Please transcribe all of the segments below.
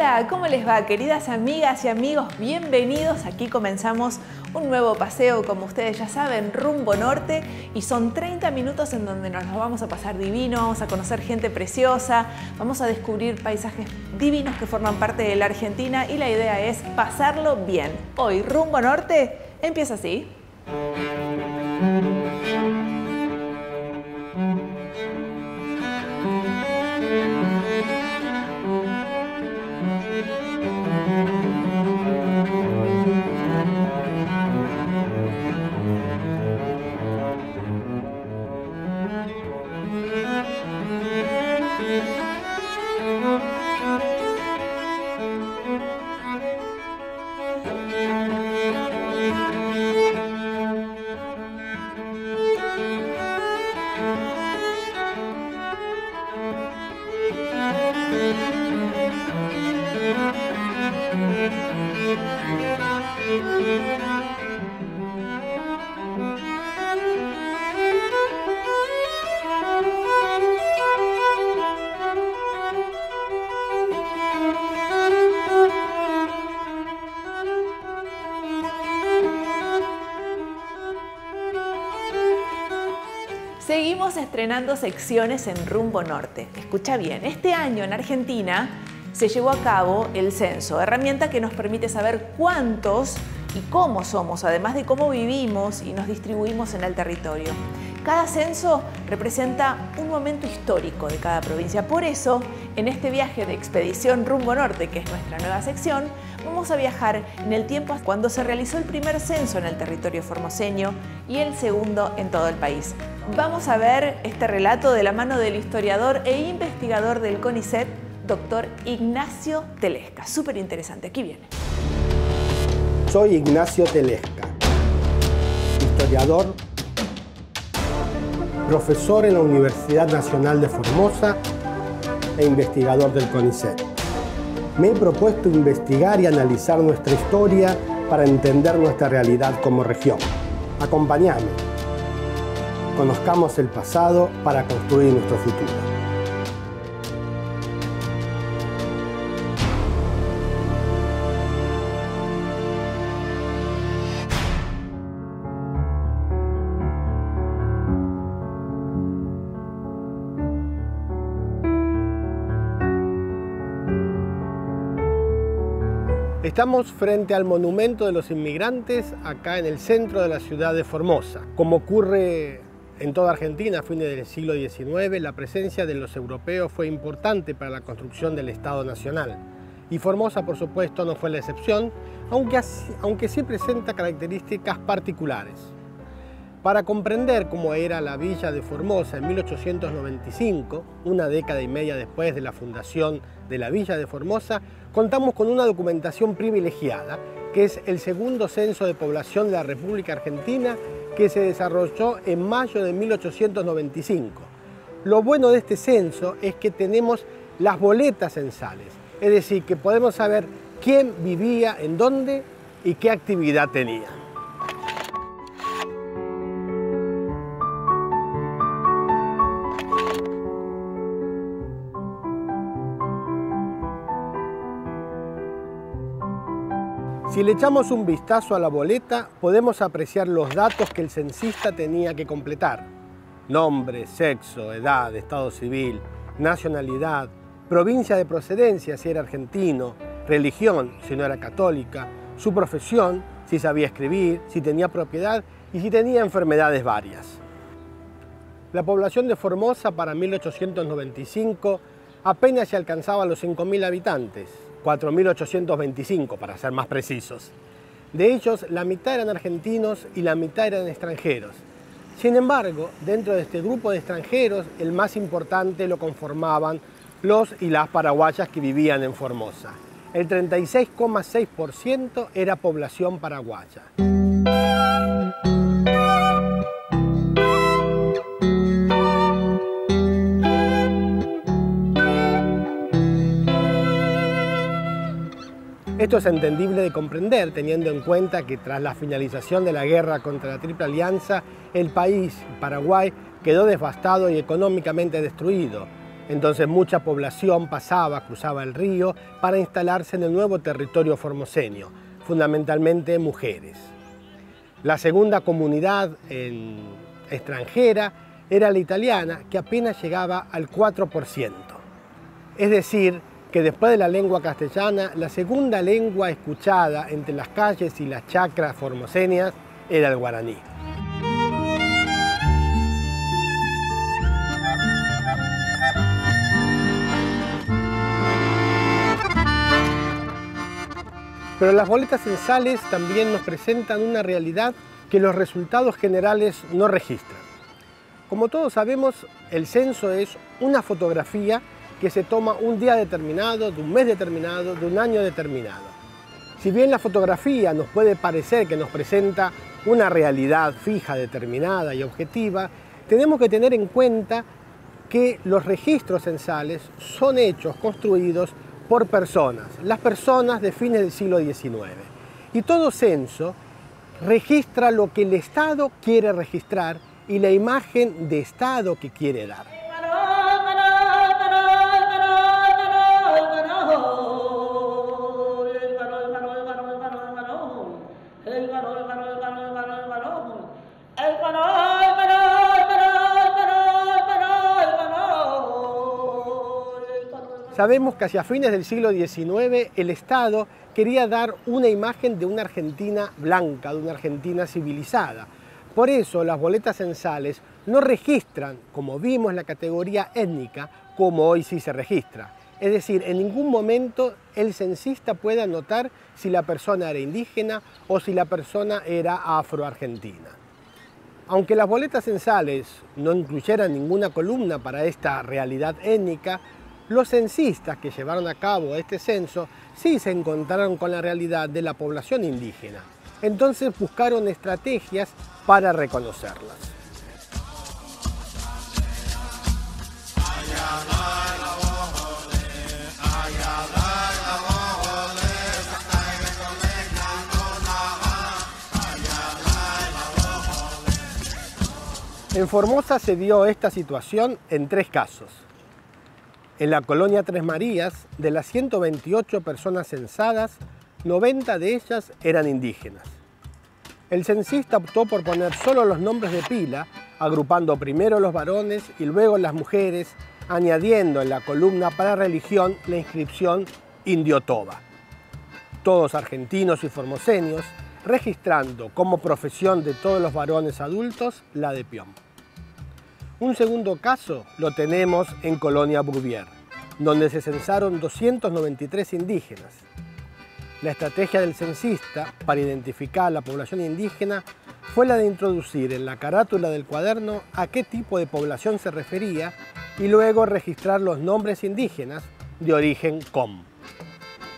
Hola, ¿cómo les va queridas amigas y amigos? Bienvenidos. Aquí comenzamos un nuevo paseo, como ustedes ya saben, rumbo norte y son 30 minutos en donde nos los vamos a pasar divino, vamos a conocer gente preciosa, vamos a descubrir paisajes divinos que forman parte de la Argentina y la idea es pasarlo bien. Hoy rumbo norte empieza así. Estrenando secciones en Rumbo Norte. Escucha bien, este año en Argentina se llevó a cabo el censo, herramienta que nos permite saber cuántos y cómo somos, además de cómo vivimos y nos distribuimos en el territorio. Cada censo representa un momento histórico de cada provincia. Por eso, en este viaje de expedición Rumbo Norte, que es nuestra nueva sección, vamos a viajar en el tiempo cuando se realizó el primer censo en el territorio formoseño y el segundo en todo el país. Vamos a ver este relato de la mano del historiador e investigador del CONICET, doctor Ignacio Telesca. Súper interesante, aquí viene. Soy Ignacio Telesca, historiador, profesor en la Universidad Nacional de Formosa e investigador del CONICET. Me he propuesto investigar y analizar nuestra historia para entender nuestra realidad como región. Acompáñame Conozcamos el pasado para construir nuestro futuro. Estamos frente al monumento de los inmigrantes acá en el centro de la ciudad de Formosa. Como ocurre en toda Argentina, a fines del siglo XIX, la presencia de los europeos fue importante para la construcción del Estado Nacional. Y Formosa, por supuesto, no fue la excepción, aunque, aunque sí presenta características particulares. Para comprender cómo era la villa de Formosa en 1895, una década y media después de la fundación de la villa de Formosa, contamos con una documentación privilegiada, que es el segundo censo de población de la República Argentina que se desarrolló en mayo de 1895. Lo bueno de este censo es que tenemos las boletas censales, es decir, que podemos saber quién vivía en dónde y qué actividad tenía. Si le echamos un vistazo a la boleta, podemos apreciar los datos que el censista tenía que completar. Nombre, sexo, edad, estado civil, nacionalidad, provincia de procedencia si era argentino, religión si no era católica, su profesión, si sabía escribir, si tenía propiedad y si tenía enfermedades varias. La población de Formosa para 1895 apenas se alcanzaba los 5.000 habitantes, 4.825 para ser más precisos. De ellos, la mitad eran argentinos y la mitad eran extranjeros. Sin embargo, dentro de este grupo de extranjeros, el más importante lo conformaban los y las paraguayas que vivían en Formosa. El 36,6% era población paraguaya. Esto es entendible de comprender teniendo en cuenta que tras la finalización de la guerra contra la Triple Alianza, el país, Paraguay, quedó devastado y económicamente destruido. Entonces mucha población pasaba, cruzaba el río para instalarse en el nuevo territorio formoseño, fundamentalmente mujeres. La segunda comunidad extranjera era la italiana, que apenas llegaba al 4%. Es decir, que después de la lengua castellana, la segunda lengua escuchada entre las calles y las chacras formoseñas era el guaraní. Pero las boletas censales también nos presentan una realidad que los resultados generales no registran. Como todos sabemos, el censo es una fotografía que se toma un día determinado, de un mes determinado, de un año determinado. Si bien la fotografía nos puede parecer que nos presenta una realidad fija, determinada y objetiva, tenemos que tener en cuenta que los registros censales son hechos, construidos por personas, las personas de fines del siglo XIX. Y todo censo registra lo que el Estado quiere registrar y la imagen de Estado que quiere dar. Sabemos que hacia fines del siglo XIX el Estado quería dar una imagen de una Argentina blanca, de una Argentina civilizada. Por eso las boletas censales no registran, como vimos, la categoría étnica, como hoy sí se registra. Es decir, en ningún momento el censista puede anotar si la persona era indígena o si la persona era afroargentina. Aunque las boletas censales no incluyeran ninguna columna para esta realidad étnica, los censistas que llevaron a cabo este censo sí se encontraron con la realidad de la población indígena. Entonces buscaron estrategias para reconocerlas. En Formosa se dio esta situación en tres casos. En la colonia Tres Marías, de las 128 personas censadas, 90 de ellas eran indígenas. El censista optó por poner solo los nombres de pila, agrupando primero los varones y luego las mujeres, añadiendo en la columna para religión la inscripción Indiotoba. Todos argentinos y formoseños, registrando como profesión de todos los varones adultos la de peón. Un segundo caso lo tenemos en Colonia Bruvier, donde se censaron 293 indígenas. La estrategia del censista para identificar a la población indígena fue la de introducir en la carátula del cuaderno a qué tipo de población se refería y luego registrar los nombres indígenas de origen com.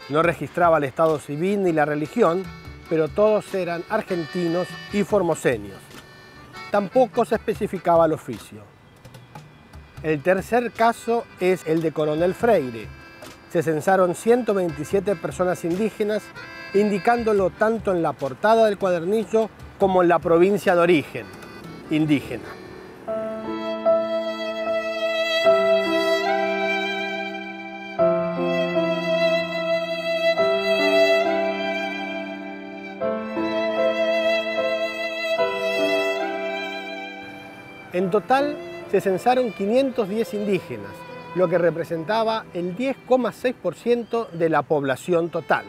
No registraba el estado civil ni la religión, pero todos eran argentinos y formoseños. Tampoco se especificaba el oficio. El tercer caso es el de Coronel Freire. Se censaron 127 personas indígenas, indicándolo tanto en la portada del cuadernillo como en la provincia de origen, indígena. En total, se censaron 510 indígenas, lo que representaba el 10,6% de la población total.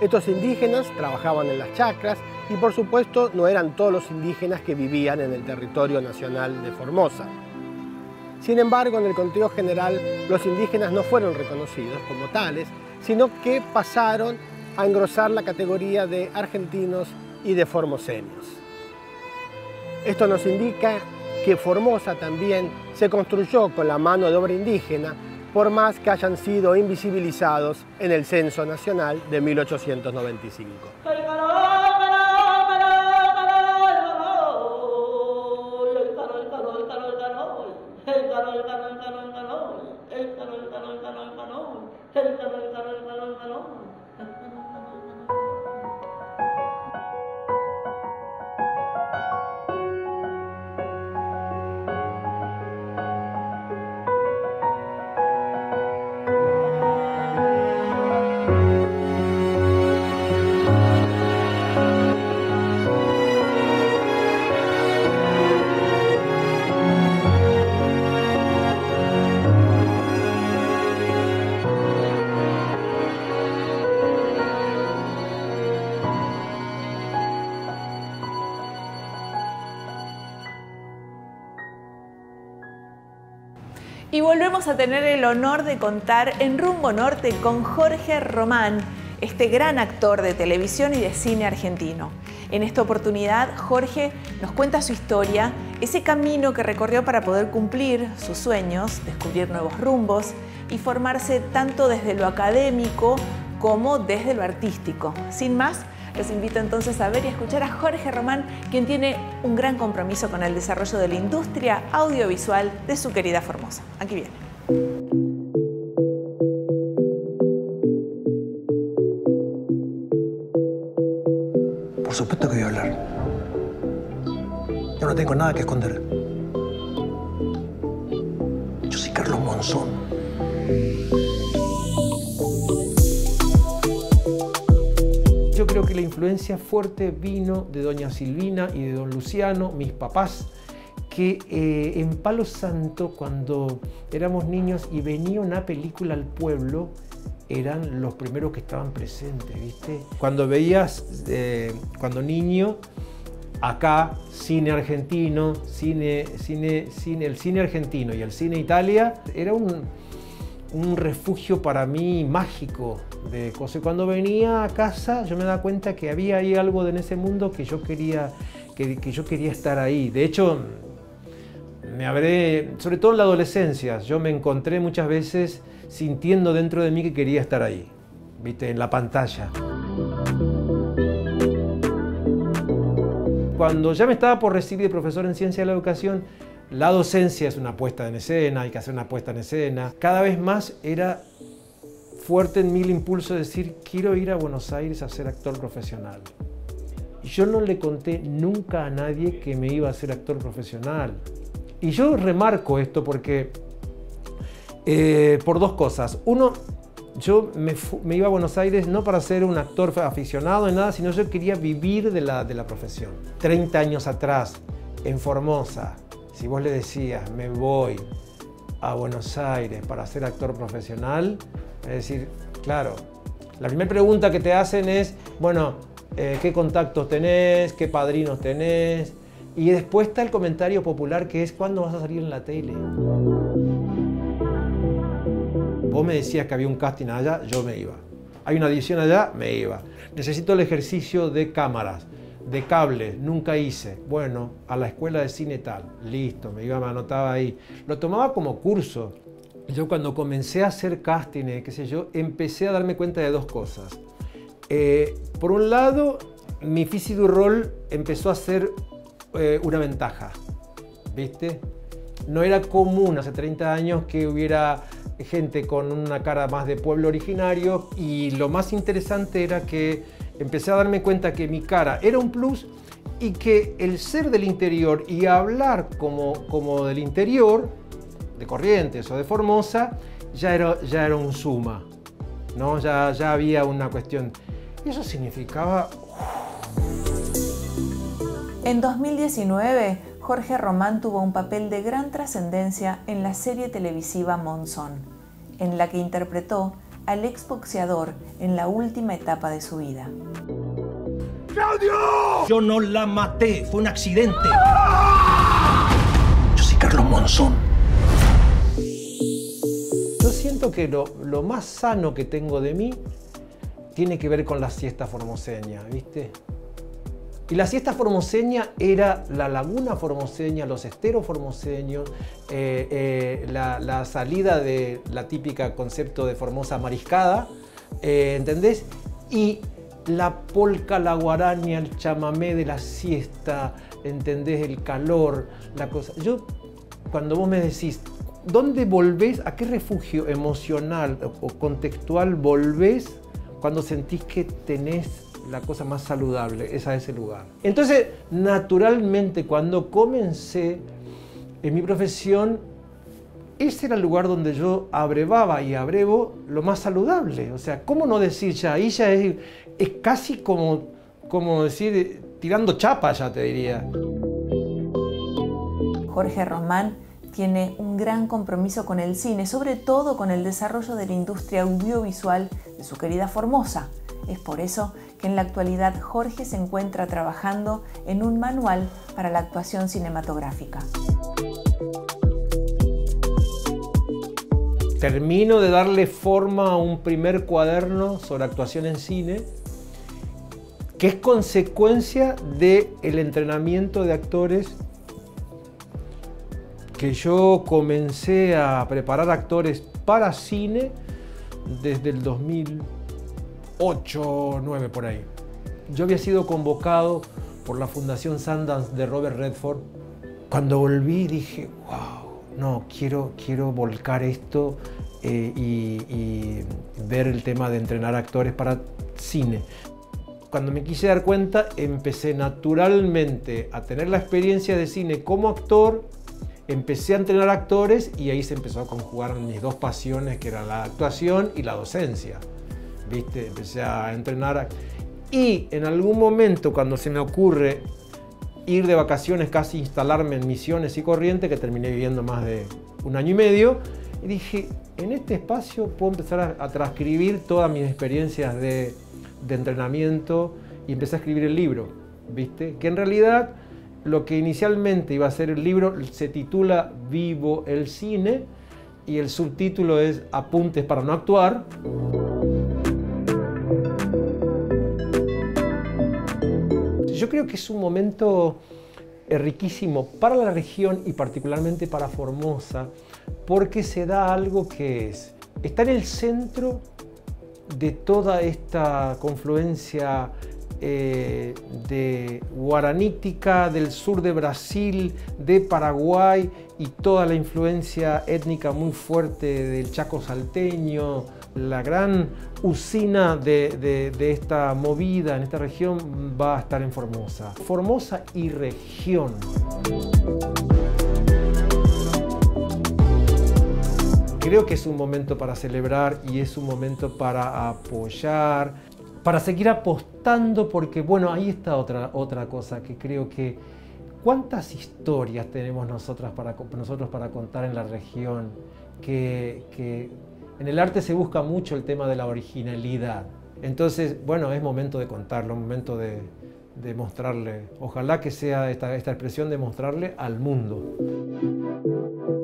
Estos indígenas trabajaban en las chacras y por supuesto no eran todos los indígenas que vivían en el territorio nacional de Formosa. Sin embargo, en el conteo general los indígenas no fueron reconocidos como tales, sino que pasaron a engrosar la categoría de argentinos y de formoseños. Esto nos indica que Formosa también se construyó con la mano de obra indígena, por más que hayan sido invisibilizados en el Censo Nacional de 1895. Volvemos a tener el honor de contar en Rumbo Norte con Jorge Román, este gran actor de televisión y de cine argentino. En esta oportunidad, Jorge nos cuenta su historia, ese camino que recorrió para poder cumplir sus sueños, descubrir nuevos rumbos y formarse tanto desde lo académico como desde lo artístico. Sin más, los invito entonces a ver y escuchar a Jorge Román, quien tiene un gran compromiso con el desarrollo de la industria audiovisual de su querida Formosa. Aquí viene. supuesto que voy a hablar. Yo no tengo nada que esconder. Yo soy Carlos Monzón. Creo que la influencia fuerte vino de doña Silvina y de don Luciano, mis papás, que eh, en Palo Santo, cuando éramos niños y venía una película al pueblo, eran los primeros que estaban presentes, ¿viste? Cuando veías, eh, cuando niño, acá, cine argentino, cine, cine, cine, el cine argentino y el cine Italia, era un, un refugio para mí mágico de cosas. Cuando venía a casa yo me daba cuenta que había ahí algo en ese mundo que yo quería, que, que yo quería estar ahí. De hecho, me habré, sobre todo en la adolescencia, yo me encontré muchas veces sintiendo dentro de mí que quería estar ahí, viste, en la pantalla. Cuando ya me estaba por recibir de profesor en ciencia de la educación, la docencia es una puesta en escena, hay que hacer una puesta en escena. Cada vez más era fuerte en mí el impulso de decir, quiero ir a Buenos Aires a ser actor profesional. Yo no le conté nunca a nadie que me iba a ser actor profesional. Y yo remarco esto porque eh, por dos cosas. Uno, yo me, iba a Buenos Aires no para ser un actor aficionado en nada, sino yo quería vivir de la, de la profesión. 30 años atrás, en Formosa, si vos le decías, me voy a Buenos Aires para ser actor profesional, es decir, claro, la primera pregunta que te hacen es, bueno, eh, ¿qué contactos tenés? ¿Qué padrinos tenés? Y después está el comentario popular que es, ¿cuándo vas a salir en la tele? Vos me decías que había un casting allá, yo me iba. Hay una edición allá, me iba. Necesito el ejercicio de cámaras, de cables, nunca hice. Bueno, a la escuela de cine tal, listo, me iba, me anotaba ahí. Lo tomaba como curso. Yo cuando comencé a hacer casting, qué sé yo, empecé a darme cuenta de dos cosas. Eh, por un lado, mi físico rol empezó a ser eh, una ventaja, ¿viste? No era común hace 30 años que hubiera gente con una cara más de pueblo originario y lo más interesante era que empecé a darme cuenta que mi cara era un plus y que el ser del interior y hablar como, como del interior, de Corrientes o de Formosa, ya era, ya era un suma, ¿no? ya, ya había una cuestión. Eso significaba... En 2019, Jorge Román tuvo un papel de gran trascendencia en la serie televisiva Monzón, en la que interpretó al exboxeador en la última etapa de su vida. ¡Claudio! Yo no la maté, fue un accidente. Yo soy Carlos Monzón. Yo siento que lo, lo más sano que tengo de mí tiene que ver con la siesta formoseña, ¿viste? Y la siesta formoseña era la laguna formoseña, los esteros formoseños, eh, eh, la, salida de la típica concepto de Formosa mariscada, eh, ¿entendés? Y la polca, la guaraña, el chamamé de la siesta, ¿entendés? El calor, la cosa. Yo, cuando vos me decís, ¿dónde volvés? ¿A qué refugio emocional o contextual volvés cuando sentís que tenés la cosa más saludable es a ese lugar. Entonces, naturalmente, cuando comencé en mi profesión, ese era el lugar donde yo abrevaba y abrevo lo más saludable. O sea, ¿cómo no decir ya? Ahí ya es, es casi como, como decir, tirando chapa, ya te diría. Jorge Román tiene un gran compromiso con el cine, sobre todo con el desarrollo de la industria audiovisual de su querida Formosa. Es por eso que en la actualidad Jorge se encuentra trabajando en un manual para la actuación cinematográfica. Termino de darle forma a un primer cuaderno sobre actuación en cine, que es consecuencia del el entrenamiento de actores que yo comencé a preparar actores para cine desde el 2000. 8, 9 por ahí. Yo había sido convocado por la Fundación Sundance de Robert Redford. Cuando volví dije, wow, no, quiero, quiero volcar esto eh, y, y ver el tema de entrenar actores para cine. Cuando me quise dar cuenta, empecé naturalmente a tener la experiencia de cine como actor empecé a entrenar actores y ahí se empezó a conjugar mis dos pasiones, que eran la actuación y la docencia. ¿Viste? Empecé a entrenar. Y en algún momento, cuando se me ocurre ir de vacaciones, casi instalarme en Misiones y Corrientes, que terminé viviendo más de un año y medio, y dije, en este espacio puedo empezar a, transcribir todas mis experiencias de, de entrenamiento y empecé a escribir el libro, ¿viste? Que en realidad lo que inicialmente iba a ser el libro se titula Vivo el cine y el subtítulo es Apuntes para no actuar. Yo creo que es un momento riquísimo para la región y particularmente para Formosa, porque se da algo que es, está en el centro de toda esta confluencia eh, de guaranítica del sur de Brasil, de Paraguay y toda la influencia étnica muy fuerte del Chaco salteño, la gran usina de, esta movida en esta región va a estar en Formosa. Formosa y región. Creo que es un momento para celebrar y es un momento para apoyar para seguir apostando, porque bueno, ahí está otra, otra cosa que creo que cuántas historias tenemos para, nosotros para contar en la región, que, en el arte se busca mucho el tema de la originalidad. Entonces, bueno, es momento de contarlo, momento de, mostrarle, ojalá que sea esta, esta expresión de mostrarle al mundo.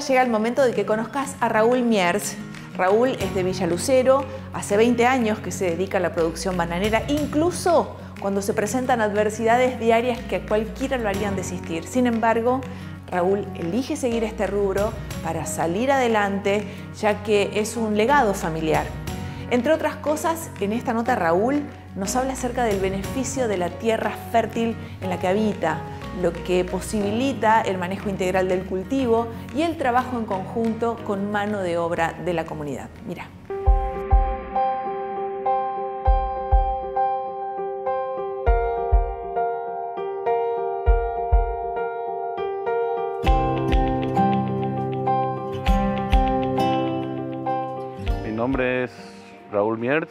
Llega el momento de que conozcas a Raúl Miers. Raúl es de Villa Lucero, hace 20 años que se dedica a la producción bananera, incluso cuando se presentan adversidades diarias que a cualquiera lo harían desistir. Sin embargo, Raúl elige seguir este rubro para salir adelante, ya que es un legado familiar. Entre otras cosas, en esta nota Raúl nos habla acerca del beneficio de la tierra fértil en la que habita, lo que posibilita el manejo integral del cultivo y el trabajo en conjunto con mano de obra de la comunidad. Mira. Mi nombre es Raúl Mierz,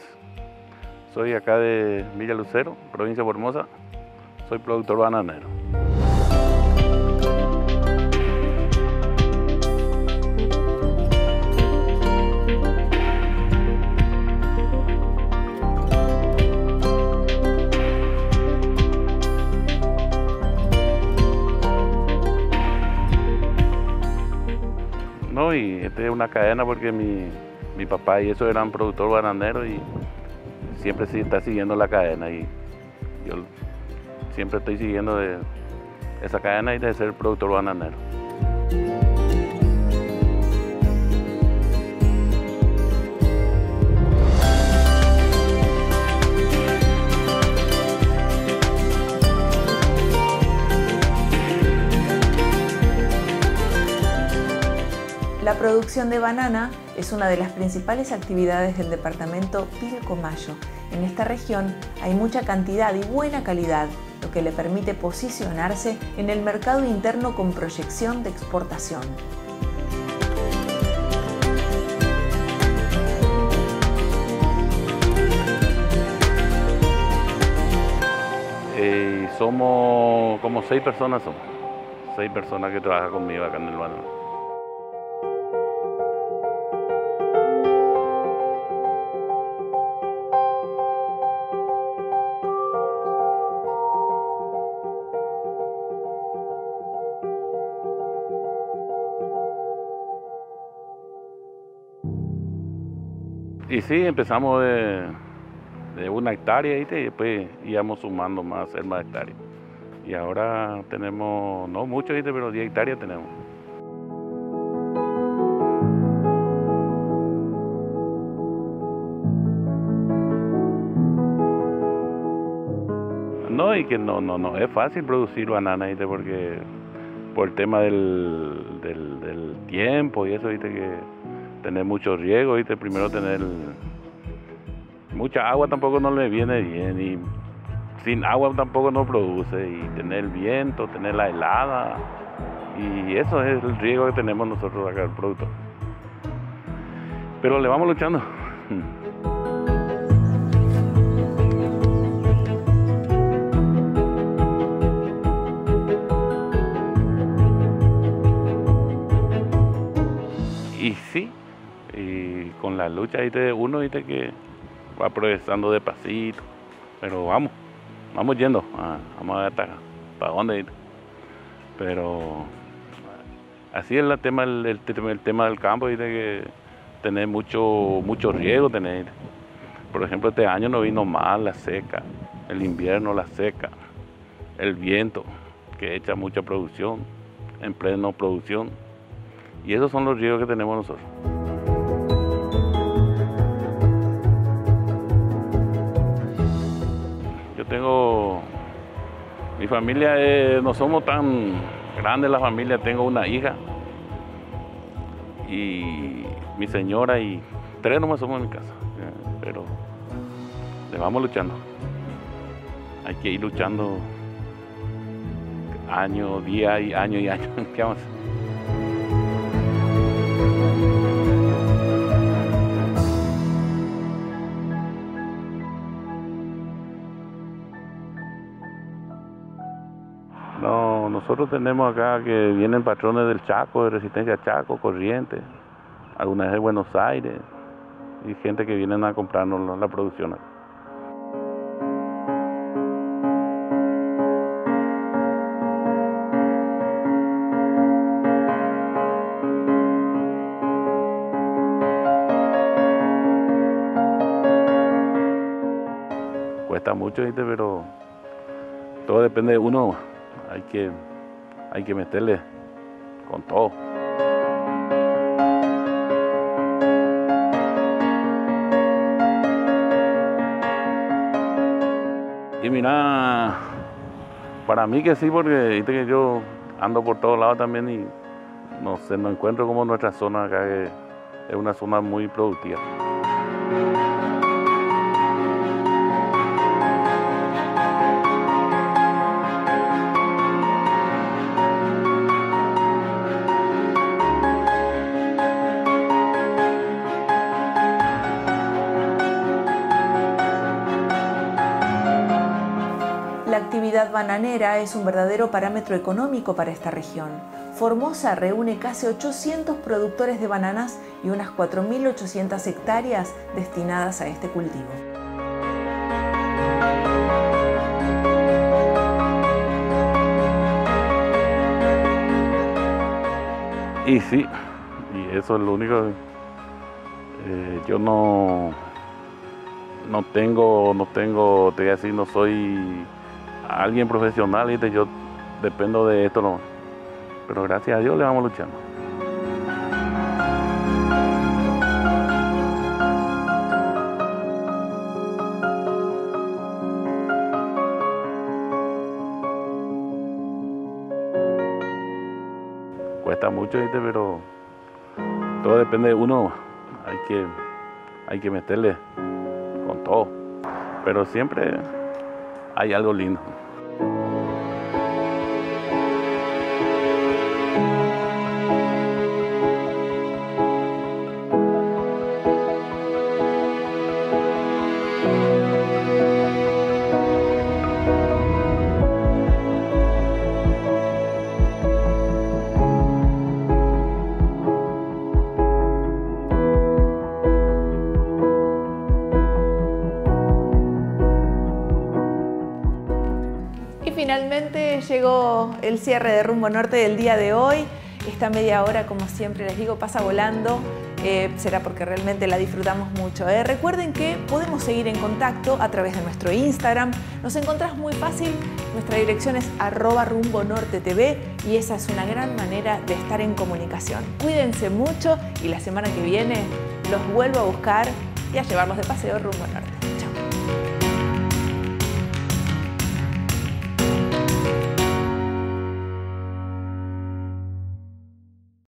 soy acá de Villa Lucero, provincia de Formosa, soy productor bananero. Y esta es una cadena porque mi, papá y eso eran productor bananero y siempre sí está siguiendo la cadena y yo siempre estoy siguiendo esa cadena y de ser productor bananero. La producción de banana es una de las principales actividades del departamento Pilcomayo. En esta región hay mucha cantidad y buena calidad lo que le permite posicionarse en el mercado interno con proyección de exportación. Eh, somos como seis personas, seis personas que trabajan conmigo acá en el banano. Y sí, empezamos de, de una hectárea y después íbamos sumando más, hacer más hectáreas. Y ahora tenemos, no mucho, ¿viste? pero 10 hectáreas tenemos. No, y que no, no, no, es fácil producir banana, ¿viste? porque por el tema del, del, del tiempo y eso, ¿viste? que tener mucho riego, ¿viste? primero tener mucha agua tampoco no le viene bien y sin agua tampoco no produce y tener viento, tener la helada y eso es el riego que tenemos nosotros acá el producto. Pero le vamos luchando. la lucha de uno dice que va progresando despacito, pero vamos, vamos yendo, ah, vamos a ver hasta, para dónde ir. Pero así es el tema, el, tema del campo, dice que tener mucho, mucho riego, tener. Por ejemplo, este año no vino mal la seca, el invierno la seca, el viento que echa mucha producción, en pleno producción. Y esos son los riesgos que tenemos nosotros. Tengo, mi familia no somos tan grandes la familia, tengo una hija y mi señora y tres nomás somos en mi casa, pero le vamos luchando. Hay que ir luchando año, día y año y año. ¿Qué vamos a hacer? No, nosotros tenemos acá que vienen patrones del Chaco, de Resistencia Chaco, Corriente, algunas de Buenos Aires, y gente que vienen a comprarnos la, producción. acá. Cuesta mucho, pero todo depende de uno. Hay que, hay que meterle con todo. Y mira, para mí que sí, porque que yo ando por todos lados también y no sé, no encuentro como nuestra zona acá, que es una zona muy productiva. Bananera es un verdadero parámetro económico para esta región. Formosa reúne casi 800 productores de bananas y unas 4.800 hectáreas destinadas a este cultivo. Y sí, y eso es lo único. eh, yo no, no tengo, no tengo, te voy a decir, no soy alguien profesional, ¿viste? yo dependo de esto, no. Pero gracias a Dios le vamos luchando. Cuesta mucho, ¿viste? pero todo depende de uno. Hay que, hay que meterle con todo. Pero siempre hay algo lindo. Finalmente llegó el cierre de Rumbo Norte del día de hoy. Esta media hora, como siempre les digo, pasa volando. Eh, será porque realmente la disfrutamos mucho. ¿eh? Recuerden que podemos seguir en contacto a través de nuestro Instagram. Nos encontrás muy fácil. Nuestra dirección es arroba rumbo norte TV y esa es una gran manera de estar en comunicación. Cuídense mucho y la semana que viene los vuelvo a buscar y a llevarlos de paseo rumbo norte.